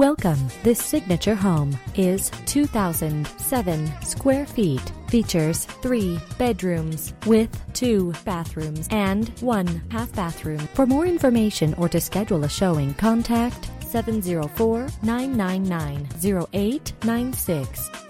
Welcome. This signature home is 2007 square feet. Features three bedrooms with two bathrooms and one half bathroom. For more information or to schedule a showing, contact 704 999 0896.